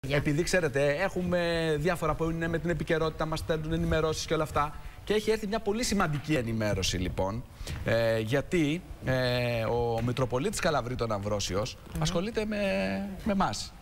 Επειδή ξέρετε, έχουμε διάφορα που είναι με την επικαιρότητα, μας στέλνουν ενημερώσεις και όλα αυτά. Και έχει έρθει μια πολύ σημαντική ενημέρωση λοιπόν. Ε, γιατί ε, ο Μητροπολίτης Καλαβρίτων Αμβρόσιος ασχολείται με, με εμάς.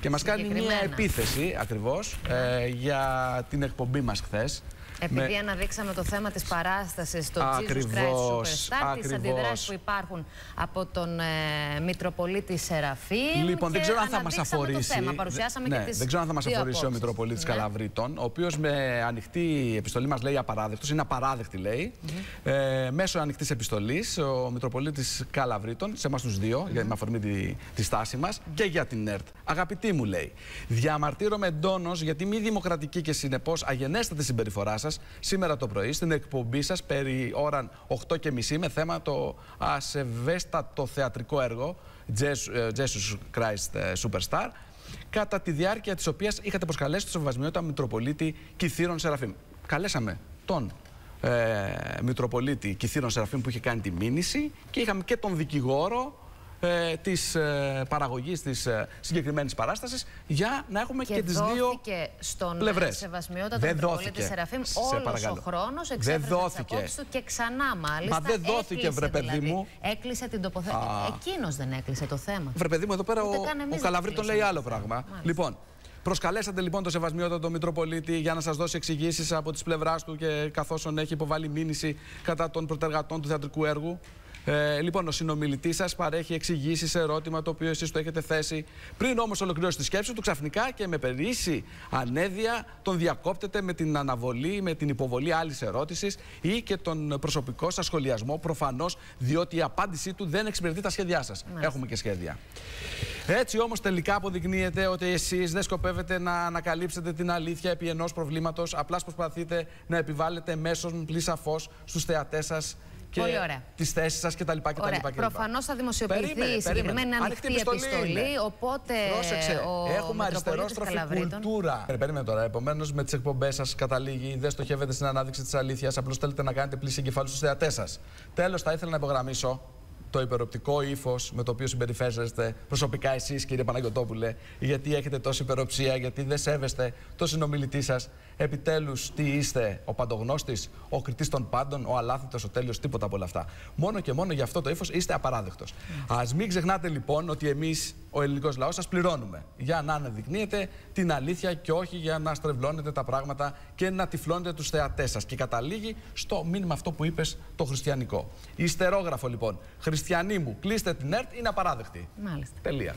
Και μας κάνει μια επίθεση ακριβώς ε, για την εκπομπή μας χθες. Επειδή με... αναδείξαμε το θέμα της παράστασης στο Jesus Christ Superstar, τις αντιδράσεις που υπάρχουν από τον ε, Μητροπολίτη Σεραφείμ Λοιπόν, δεν ξέρω αν θα μας αφορήσει. Το θέμα. Παρουσιάσαμε ναι, και τις δεν ξέρω αν θα μας αφορήσει ο Μητροπολίτης ναι. Καλαβρίτων, ο οποίος με ανοιχτή επιστολή μας λέει απαράδεκτος, είναι απαράδεκτη λέει. Mm -hmm. ε, μέσω ανοιχτής επιστολής, ο Μητροπολίτης Καλαβρίτων, σε εμάς τους δύο, mm -hmm. για με αφορμή τη, τη στάση μας, mm -hmm. και για την ΕΡΤ. Αγαπητοί μου λέει, διαμαρτύρομαι εντόνως γιατί μη δημοκρατική και συνεπώς αγενέστατη συμπεριφορά σήμερα το πρωί στην εκπομπή σας περί ώραν 8.30 με θέμα το ασεβέστατο θεατρικό έργο Jesus Christ ε, Superstar κατά τη διάρκεια της οποίας είχατε προσκαλέσει το Σεβασμιότητα Μητροπολίτη Κιθήρων Σεραφείμ. Καλέσαμε τον ε, Μητροπολίτη Κιθήρων Σεραφείμ που είχε κάνει τη μήνυση και είχαμε και τον δικηγόρο ε, της ε, παραγωγής της ε, συγκεκριμένης παράστασης για να έχουμε και, και τις δύο στον πλευρές. Σεβασμιότητα δεν δόθηκε. Σεραφείμ όλος ο χρόνος εξέφερε τις του και ξανά μάλιστα Μα δεν δόθηκε βρε παιδί δηλαδή. μου. Έκλεισε την τοποθέτηση. Εκείνος δεν έκλεισε το θέμα. Βρε παιδί μου εδώ πέρα ο, ο Καλαβρή τον λέει άλλο πράγμα. Μάλιστα. Λοιπόν, Προσκαλέσατε λοιπόν το Σεβασμιότατο Μητροπολίτη για να σας δώσει εξηγήσεις από τις πλευράς του και καθώς έχει υποβάλει μήνυση κατά των προτεργατών του θεατρικού έργου; Ε, λοιπόν, ο συνομιλητής σας παρέχει εξηγήσεις σε ερώτημα το οποίο εσείς το έχετε θέσει. Πριν όμως ολοκληρώσει τη σκέψη του, ξαφνικά και με περίση ανέδεια τον διακόπτεται με την αναβολή, με την υποβολή άλλης ερώτησης ή και τον προσωπικό σας σχολιασμό. Προφανώς διότι η απάντησή του δεν εξυπηρετεί τα σχέδιά σας. Έχουμε και σχέδια. Έτσι όμως τελικά αποδεικνύεται ότι εσείς δεν σκοπεύετε να ανακαλύψετε την αλήθεια επί ενός προβλήματος. Απλά προσπαθείτε να επιβάλλετε μέσω πλήσα φως στους θεατές σας και τις θέσεις σας κτλ. Προφανώς θα δημοσιοποιηθεί η συγκεκριμένη ανοιχτή επιστολή. επιστολή οπότε. Πρόσεξε. Ο έχουμε αριστερόστροφη κουλτούρα. Περίμενε τώρα. Επομένως, με τις εκπομπές σας καταλήγει, δεν στοχεύετε στην ανάδειξη της αλήθειας. Απλώς θέλετε να κάνετε πλήση εγκεφάλου στους θεατές σας. Τέλος, θα ήθελα να υπογραμμίσω το υπεροπτικό ύφος με το οποίο συμπεριφέρεστε προσωπικά εσείς, κύριε Παναγιοτόπουλε, γιατί έχετε τόση υπεροψία, γιατί δεν σέβεστε το συνομιλητή σας. Επιτέλους, τι είστε, ο παντογνώστης, ο κριτής των πάντων, ο αλάθητος, ο τέλειος, τίποτα από όλα αυτά. Μόνο και μόνο για αυτό το ύφος είστε απαράδεκτος. Α μην ξεχνάτε λοιπόν ότι εμείς, ο ελληνικός λαός, σας πληρώνουμε για να αναδεικνύετε την αλήθεια και όχι για να στρεβλώνετε τα πράγματα και να τυφλώνετε τους θεατές σας. Και καταλήγει στο μήνυμα αυτό που είπες το χριστιανικό. Ιστερόγραφο λοιπόν. Χριστιανοί μου, κλείστε την ΕΡΤ, είναι απαράδεκτη. Μάλιστα. Τελεία.